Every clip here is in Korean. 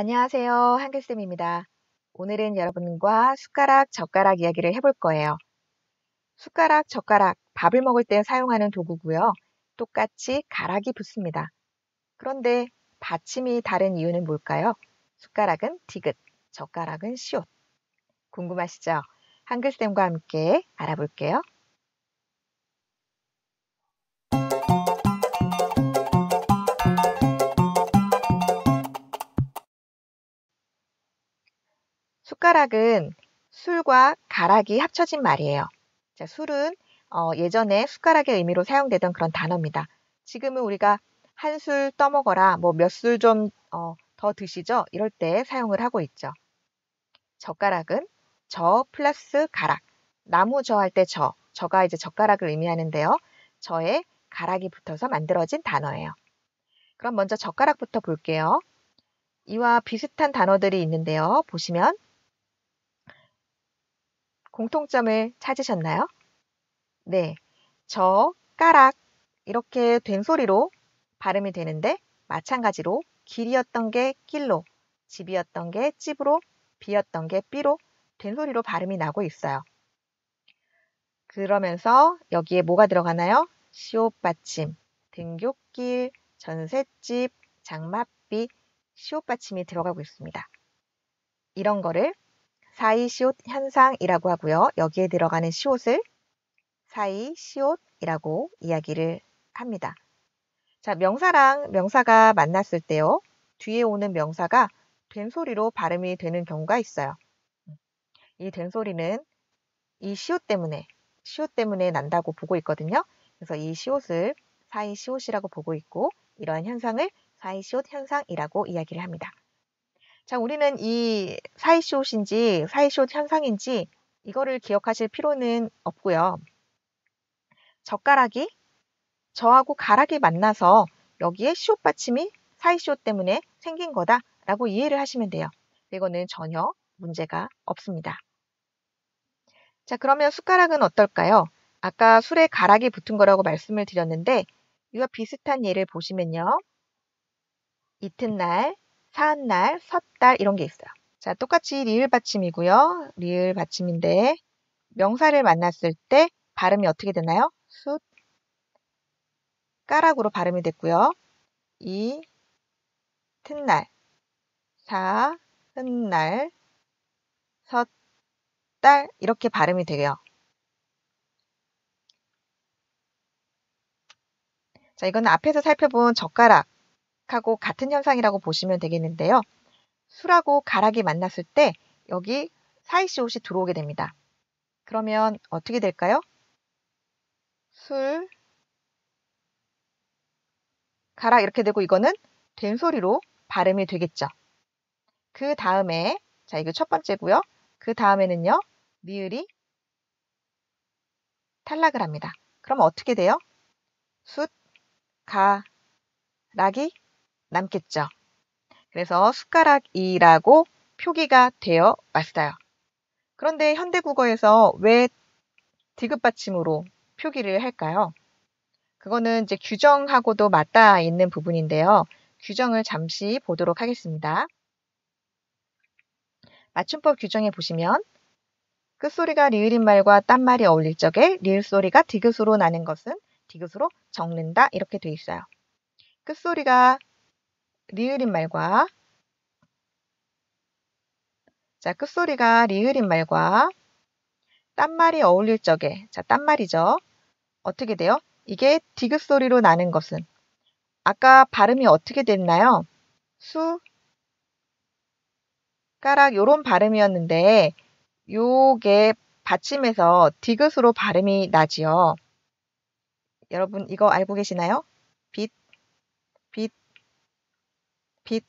안녕하세요. 한글쌤입니다. 오늘은 여러분과 숟가락, 젓가락 이야기를 해볼 거예요. 숟가락, 젓가락, 밥을 먹을 때 사용하는 도구고요. 똑같이 가락이 붙습니다. 그런데 받침이 다른 이유는 뭘까요? 숟가락은 디귿, 젓가락은 시옷. 궁금하시죠? 한글쌤과 함께 알아볼게요. 숟가락은 술과 가락이 합쳐진 말이에요. 자, 술은 어, 예전에 숟가락의 의미로 사용되던 그런 단어입니다. 지금은 우리가 한 술 떠먹어라, 뭐 몇 술 좀더 어, 드시죠? 이럴 때 사용을 하고 있죠. 젓가락은 저 플러스 가락, 나무 저 할 때 저, 저가 이제 젓가락을 의미하는데요. 저에 가락이 붙어서 만들어진 단어예요. 그럼 먼저 젓가락부터 볼게요. 이와 비슷한 단어들이 있는데요. 보시면 공통점을 찾으셨나요? 네. 저, 까락 이렇게 된 소리로 발음이 되는데 마찬가지로 길이었던 게 길로, 집이었던 게 집으로, 비였던 게 삐로 된 소리로 발음이 나고 있어요. 그러면서 여기에 뭐가 들어가나요? 시옷 받침, 등굣길, 전셋집, 장맛비, 시옷 받침이 들어가고 있습니다. 이런 거를 사이 시옷 현상이라고 하고요. 여기에 들어가는 시옷을 사이 시옷이라고 이야기를 합니다. 자, 명사랑 명사가 만났을 때요. 뒤에 오는 명사가 된소리로 발음이 되는 경우가 있어요. 이 된소리는 이 시옷 때문에 시옷 때문에 난다고 보고 있거든요. 그래서 이 시옷을 사이 시옷이라고 보고 있고 이러한 현상을 사이 시옷 현상이라고 이야기를 합니다. 자, 우리는 이 사이시옷인지 사이시옷 현상인지 이거를 기억하실 필요는 없고요. 젓가락이 저하고 가락이 만나서 여기에 시옷 받침이 사이시옷 때문에 생긴 거다라고 이해를 하시면 돼요. 이거는 전혀 문제가 없습니다. 자, 그러면 숟가락은 어떨까요? 아까 술에 가락이 붙은 거라고 말씀을 드렸는데 이와 비슷한 예를 보시면요. 이튿날, 사한날, 섣달 이런 게 있어요. 자, 똑같이 리을 받침이고요. 리을 받침인데 명사를 만났을 때 발음이 어떻게 되나요? 숫, 까락으로 발음이 됐고요. 이, 튼날, 사, 흔날, 섣달 이렇게 발음이 되요. 자, 이거는 앞에서 살펴본 젓가락 하고 같은 현상이라고 보시면 되겠는데요. 술하고 가락이 만났을 때 여기 사이시 옷이 들어오게 됩니다. 그러면 어떻게 될까요? 술, 가락 이렇게 되고 이거는 된 소리로 발음이 되겠죠. 그 다음에 자 이거 첫 번째고요. 그 다음에는요. 미을이 탈락을 합니다. 그럼 어떻게 돼요? 숫, 가, 락이 남겠죠. 그래서 숟가락이라고 표기가 되어 왔어요. 그런데 현대국어에서 왜 디귿 받침으로 표기를 할까요? 그거는 이제 규정하고도 맞닿아 있는 부분인데요. 규정을 잠시 보도록 하겠습니다. 맞춤법 규정에 보시면 끝소리가 리을인 말과 딴 말이 어울릴 적에 리을 소리가 디귿으로 나는 것은 디귿으로 적는다 이렇게 돼 있어요. 끝소리가 리을인 말과 자 끝소리가 리을인 말과 딴 말이 어울릴 적에 자딴 말이죠. 어떻게 돼요? 이게 디귿 소리로 나는 것은 아까 발음이 어떻게 됐나요? 수, 가락 요런 발음이었는데 요게 받침에서 디귿으로 발음이 나지요. 여러분 이거 알고 계시나요? 빛, 빛, 빛.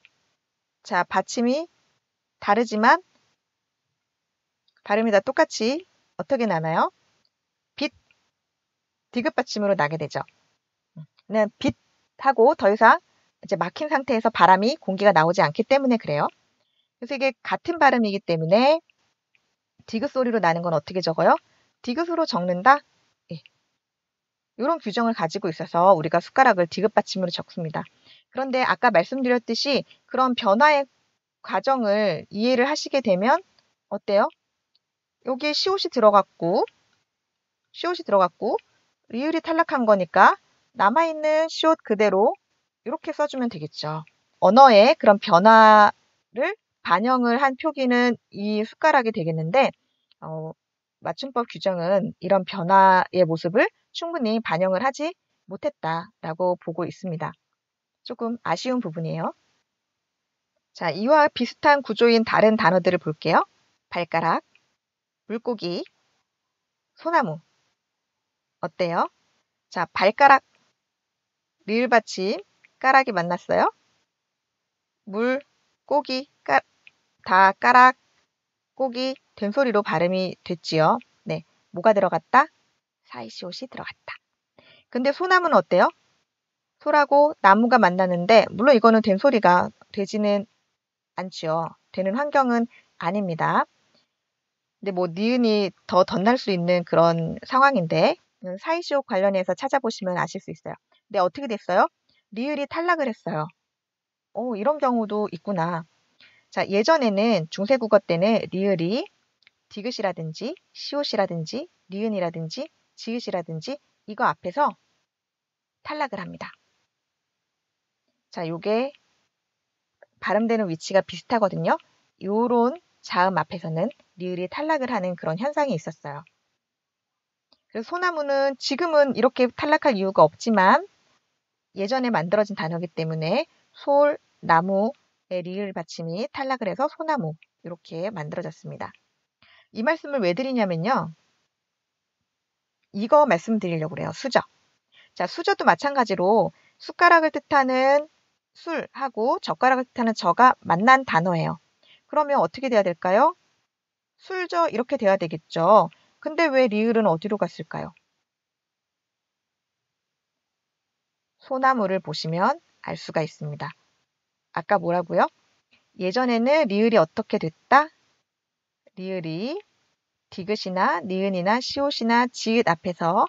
자, 받침이 다르지만 발음이 다 똑같이 어떻게 나나요? 빛, 디귿 받침으로 나게 되죠. 그냥 빛하고 더 이상 이제 막힌 상태에서 바람이 공기가 나오지 않기 때문에 그래요. 그래서 이게 같은 발음이기 때문에 디귿 소리로 나는 건 어떻게 적어요? 디귿으로 적는다? 예. 이런 규정을 가지고 있어서 우리가 숟가락을 디귿 받침으로 적습니다. 그런데 아까 말씀드렸듯이 그런 변화에 과정을 이해를 하시게 되면 어때요? 여기에 시옷이 들어갔고 시옷이 들어갔고 리을이 탈락한 거니까 남아있는 시옷 그대로 이렇게 써주면 되겠죠. 언어의 그런 변화를 반영을 한 표기는 이 숟가락이 되겠는데 어, 맞춤법 규정은 이런 변화의 모습을 충분히 반영을 하지 못했다라고 보고 있습니다. 조금 아쉬운 부분이에요. 자, 이와 비슷한 구조인 다른 단어들을 볼게요. 발가락, 물고기, 소나무. 어때요? 자, 발가락, 리을 받침, 까락이 만났어요. 물, 꼬기, 까, 다 까락, 꼬기, 된소리로 발음이 됐지요. 네, 뭐가 들어갔다? 사이시옷이 들어갔다. 근데 소나무는 어때요? 소라고 나무가 만나는데 물론 이거는 된소리가 되지는 않지요. 되는 환경은 아닙니다. 근데 뭐 니은이 더 덧날 수 있는 그런 상황인데 사이시옷 관련해서 찾아보시면 아실 수 있어요. 근데 어떻게 됐어요? 리을이 탈락을 했어요. 오, 이런 경우도 있구나. 자, 예전에는 중세국어 때는 리을이 디귿이라든지 시옷이라든지 니은이라든지 지읒이라든지 이거 앞에서 탈락을 합니다. 자, 요게 발음되는 위치가 비슷하거든요. 요런 자음 앞에서는 리을이 탈락을 하는 그런 현상이 있었어요. 그래서 소나무는 지금은 이렇게 탈락할 이유가 없지만 예전에 만들어진 단어이기 때문에 솔, 나무의 리을 받침이 탈락을 해서 소나무 이렇게 만들어졌습니다. 이 말씀을 왜 드리냐면요. 이거 말씀드리려고 그래요. 수저. 자, 수저도 마찬가지로 숟가락을 뜻하는 술하고 젓가락을 뜻하는 저가 만난 단어예요. 그러면 어떻게 돼야 될까요? 술저 이렇게 돼야 되겠죠. 근데 왜 리을은 어디로 갔을까요? 소나무를 보시면 알 수가 있습니다. 아까 뭐라고요? 예전에는 리을이 어떻게 됐다? 리을이 디귿이나 니은이나 시옷이나 지읒 앞에서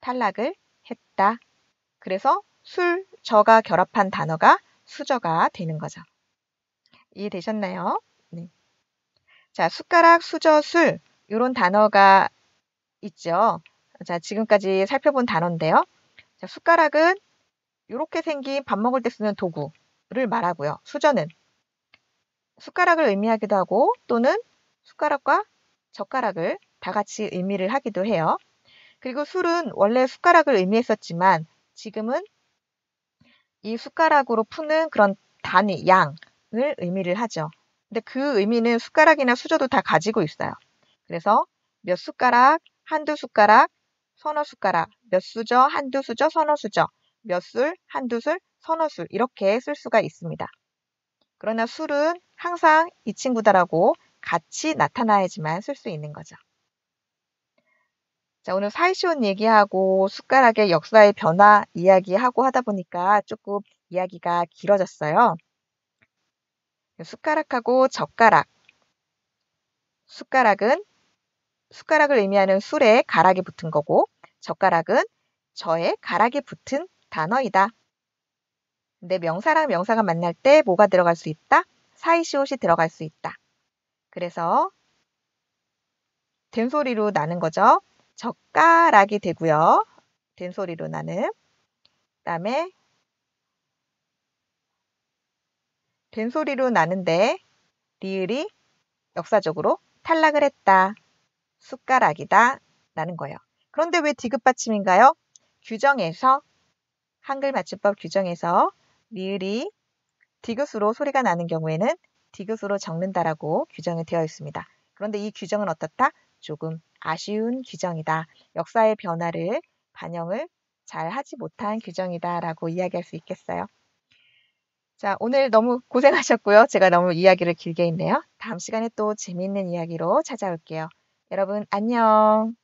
탈락을 했다. 그래서 술, 저가 결합한 단어가 수저가 되는 거죠. 이해되셨나요? 네. 자, 숟가락, 수저, 술 이런 단어가 있죠. 자, 지금까지 살펴본 단어인데요. 자, 숟가락은 이렇게 생긴 밥 먹을 때 쓰는 도구를 말하고요. 수저는 숟가락을 의미하기도 하고 또는 숟가락과 젓가락을 다 같이 의미를 하기도 해요. 그리고 술은 원래 숟가락을 의미했었지만 지금은 이 숟가락으로 푸는 그런 단위, 양을 의미를 하죠. 근데 그 의미는 숟가락이나 수저도 다 가지고 있어요. 그래서 몇 숟가락, 한두 숟가락, 서너 숟가락, 몇 수저, 한두 수저, 서너 수저, 몇 술, 한두 술, 서너 술 이렇게 쓸 수가 있습니다. 그러나 술은 항상 이 친구다라고 같이 나타나야지만 쓸 수 있는 거죠. 자, 오늘 사이시온 얘기하고 숟가락의 역사의 변화 이야기하고 하다 보니까 조금 이야기가 길어졌어요. 숟가락하고 젓가락. 숟가락은 숟가락을 의미하는 술에 가락이 붙은 거고 젓가락은 저의 가락이 붙은 단어이다. 근데 명사랑 명사가 만날 때 뭐가 들어갈 수 있다? 사이시옷이 들어갈 수 있다. 그래서 된소리로 나는 거죠. 젓가락이 되고요. 된소리로 나는. 그 다음에 된소리로 나는데 리을이 역사적으로 탈락을 했다. 숟가락이다. 라는 거예요. 그런데 왜 디귿 받침인가요? 규정에서 한글 맞춤법 규정에서 리을이 디귿으로 소리가 나는 경우에는 디귿으로 적는다라고 규정이 되어 있습니다. 그런데 이 규정은 어떻다? 조금 아쉬운 규정이다. 역사의 변화를 반영을 잘 하지 못한 규정이다라고 이야기할 수 있겠어요. 자, 오늘 너무 고생하셨고요. 제가 너무 이야기를 길게 했네요. 다음 시간에 또 재미있는 이야기로 찾아올게요. 여러분, 안녕.